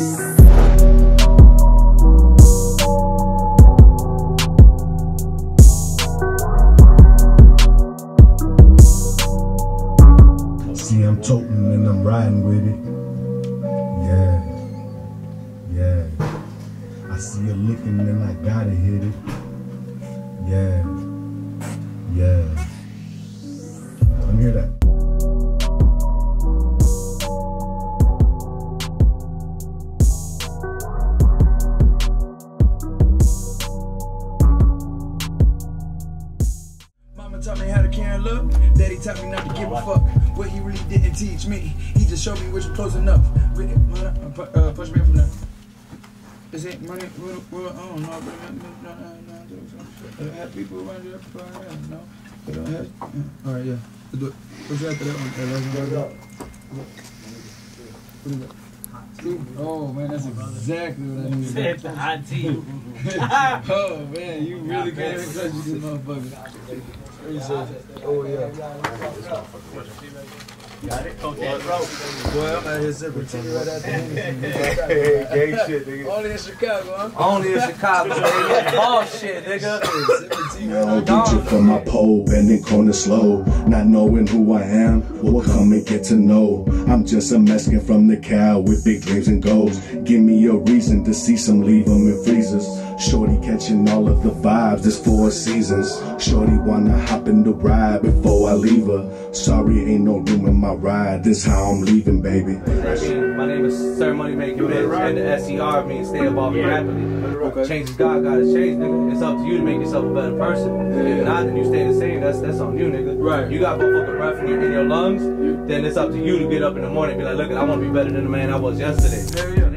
See, I'm toting and I'm riding with it. Yeah, yeah. I see it lookin' and I gotta hit it. Yeah, yeah. Let hear that. How and love. Daddy taught me not to give a fuck. What he really didn't teach me. He just showed me which was close enough. With it, uh, push me from there. Is it money? Well, well, I don't know. But no, no, no, no, no, no. Have people around you? uh, No. They don't have. yeah. All right, yeah. Let's do it. What's after that one? Last one. What is that? Oh man, that's exactly what I needed. Said the hot tea. oh man, you really came in clutch with this motherfucker. Oh yeah. Got it? Okay. Boy, I'm out here sipping tea right out Hey, gang shit, nigga. Only in Chicago, huh? Only in Chicago, baby. Ball shit, nigga. Sipping I'll get you from my pole, bending corner slow. Not knowing who I am, will come and get to know. I'm just a Mexican from the cow with big dreams and goals. Give me a reason to see some leave 'em in freezers. Shorty catching all of the vibes, this four seasons. Shorty wanna hop in the ride before I leave her. Sorry, ain't no room in my ride, this how I'm leaving, baby. My name is Sir Money Making Bitch, and the SER means stay evolving rapidly. Changes God, gotta change, nigga. It's up to you to make yourself a better person. If not, then you stay the same. That's that's on you, nigga. Right. You got motherfucking breath in your, in your lungs, then it's up to you to get up in the morning and be like, look, I want to be better than the man I was yesterday. Hell yeah.